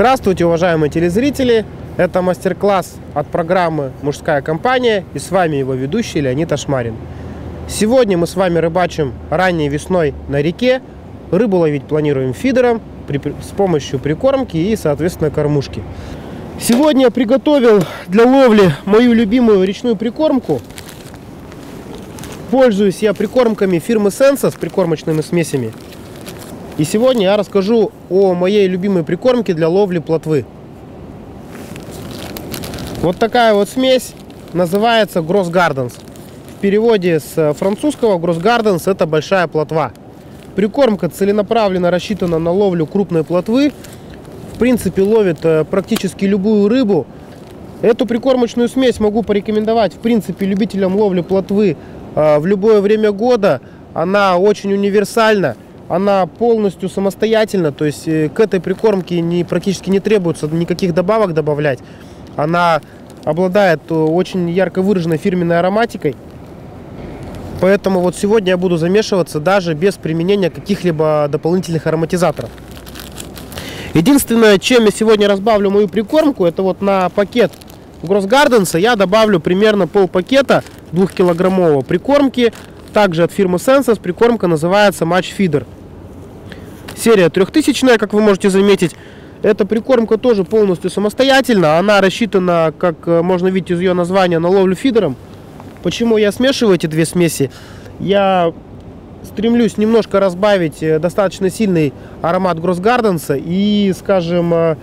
Здравствуйте, уважаемые телезрители! Это мастер-класс от программы «Мужская компания» и с вами его ведущий Леонид Ашмарин. Сегодня мы с вами рыбачим ранней весной на реке. Рыбу ловить планируем фидером при, с помощью прикормки и, соответственно, кормушки. Сегодня я приготовил для ловли мою любимую речную прикормку. Пользуюсь я прикормками фирмы Sensa с прикормочными смесями. И сегодня я расскажу о моей любимой прикормке для ловли плотвы. Вот такая вот смесь называется Gross Gardens. В переводе с французского Gross Gardens это большая плотва. Прикормка целенаправленно рассчитана на ловлю крупной плотвы. В принципе, ловит э, практически любую рыбу. Эту прикормочную смесь могу порекомендовать, в принципе, любителям ловли плотвы э, в любое время года. Она очень универсальна она полностью самостоятельна, то есть э, к этой прикормке не, практически не требуется никаких добавок добавлять. Она обладает э, очень ярко выраженной фирменной ароматикой. Поэтому вот сегодня я буду замешиваться даже без применения каких-либо дополнительных ароматизаторов. Единственное, чем я сегодня разбавлю мою прикормку, это вот на пакет Гроссгарденса я добавлю примерно пол пакета двухкилограммового прикормки. Также от фирмы Sensus прикормка называется Match Feeder. Серия трехтысячная, как вы можете заметить. Эта прикормка тоже полностью самостоятельна. Она рассчитана, как э, можно видеть из ее названия, на ловлю фидером. Почему я смешиваю эти две смеси? Я стремлюсь немножко разбавить э, достаточно сильный аромат Гроссгарденса. И, скажем, э,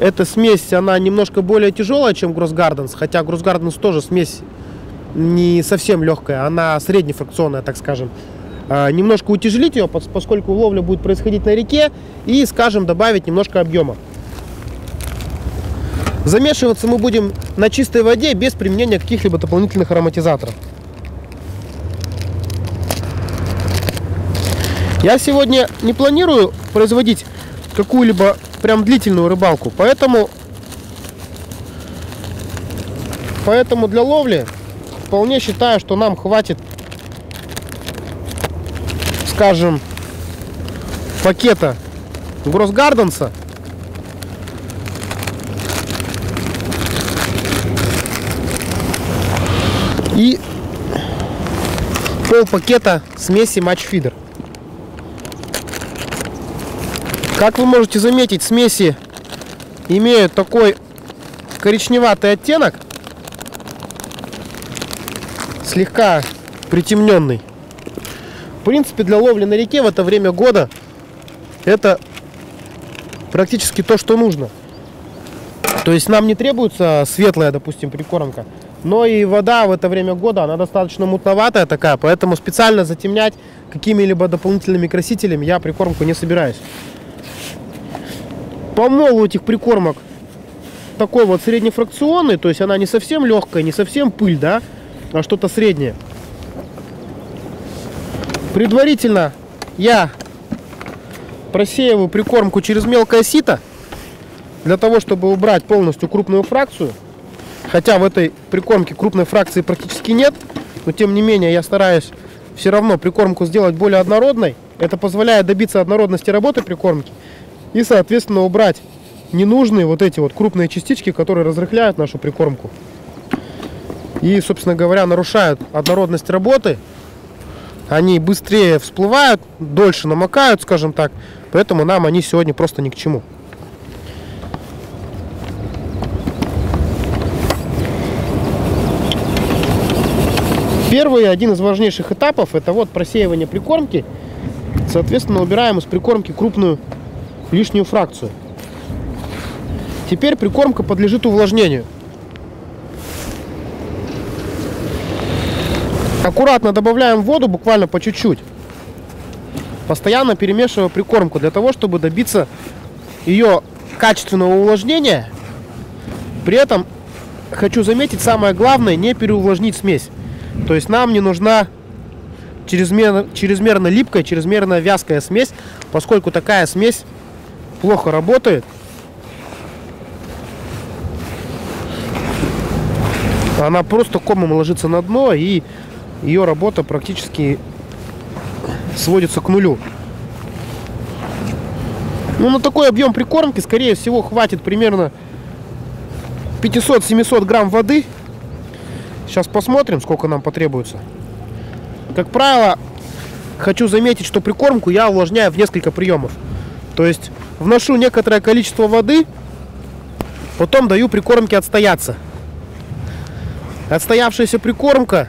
эта смесь, она немножко более тяжелая, чем Гроссгарденс. Хотя Гроссгарденс тоже смесь не совсем легкая. Она среднефракционная, так скажем. А, немножко утяжелить ее, поскольку ловля будет происходить на реке, и, скажем, добавить немножко объема. Замешиваться мы будем на чистой воде без применения каких-либо дополнительных ароматизаторов. Я сегодня не планирую производить какую-либо прям длительную рыбалку, поэтому, поэтому для ловли вполне считаю, что нам хватит скажем, пакета Гроссгарденса. И пол пакета смеси матчфидер. Как вы можете заметить, смеси имеют такой коричневатый оттенок, слегка притемненный принципе, для ловли на реке в это время года это практически то, что нужно. То есть нам не требуется светлая, допустим, прикормка. Но и вода в это время года, она достаточно мутноватая такая, поэтому специально затемнять какими-либо дополнительными красителями я прикормку не собираюсь. Помол у этих прикормок такой вот среднефракционный, то есть она не совсем легкая, не совсем пыль, да, а что-то среднее. Предварительно я просеиваю прикормку через мелкое сито для того, чтобы убрать полностью крупную фракцию. Хотя в этой прикормке крупной фракции практически нет, но тем не менее я стараюсь все равно прикормку сделать более однородной. Это позволяет добиться однородности работы прикормки и, соответственно, убрать ненужные вот эти вот крупные частички, которые разрыхляют нашу прикормку. И, собственно говоря, нарушают однородность работы они быстрее всплывают, дольше намокают, скажем так. Поэтому нам они сегодня просто ни к чему. Первый, один из важнейших этапов, это вот просеивание прикормки. Соответственно, убираем из прикормки крупную лишнюю фракцию. Теперь прикормка подлежит увлажнению. Аккуратно добавляем воду, буквально по чуть-чуть. Постоянно перемешивая прикормку для того, чтобы добиться ее качественного увлажнения. При этом хочу заметить, самое главное, не переувлажнить смесь. То есть нам не нужна чрезмерно, чрезмерно липкая, чрезмерно вязкая смесь, поскольку такая смесь плохо работает. Она просто комом ложится на дно и ее работа практически сводится к нулю. Ну, на такой объем прикормки, скорее всего, хватит примерно 500-700 грамм воды. Сейчас посмотрим, сколько нам потребуется. Как правило, хочу заметить, что прикормку я увлажняю в несколько приемов. То есть вношу некоторое количество воды, потом даю прикормке отстояться. Отстоявшаяся прикормка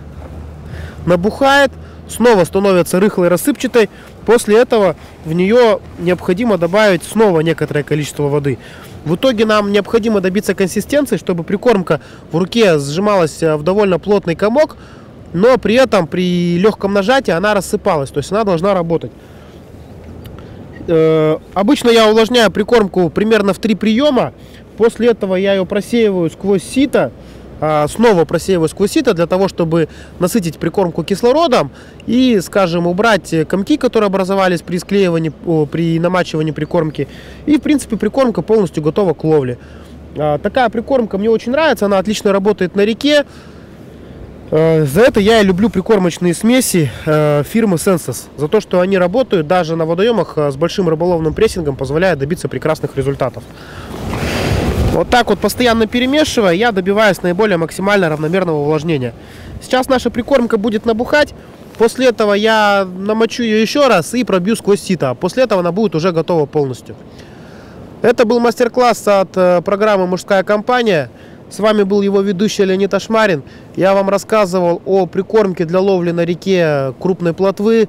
набухает, снова становится рыхлой, рассыпчатой. После этого в нее необходимо добавить снова некоторое количество воды. В итоге нам необходимо добиться консистенции, чтобы прикормка в руке сжималась э, в довольно плотный комок, но при этом при легком нажатии она рассыпалась, то есть она должна работать. Э, обычно я увлажняю прикормку примерно в три приема. После этого я ее просеиваю сквозь сито, снова просеиваю сквозь сито для того, чтобы насытить прикормку кислородом и, скажем, убрать комки, которые образовались при склеивании, при намачивании прикормки. И, в принципе, прикормка полностью готова к ловле. А, такая прикормка мне очень нравится, она отлично работает на реке. А, за это я и люблю прикормочные смеси фирмы Sensus. За то, что они работают даже на водоемах с большим рыболовным прессингом, позволяя добиться прекрасных результатов. Вот так вот постоянно перемешивая, я добиваюсь наиболее максимально равномерного увлажнения. Сейчас наша прикормка будет набухать. После этого я намочу ее еще раз и пробью сквозь сито. После этого она будет уже готова полностью. Это был мастер-класс от э, программы «Мужская компания». С вами был его ведущий Леонид Ашмарин. Я вам рассказывал о прикормке для ловли на реке крупной плотвы.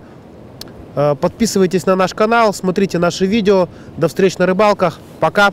Э, подписывайтесь на наш канал, смотрите наши видео. До встречи на рыбалках. Пока!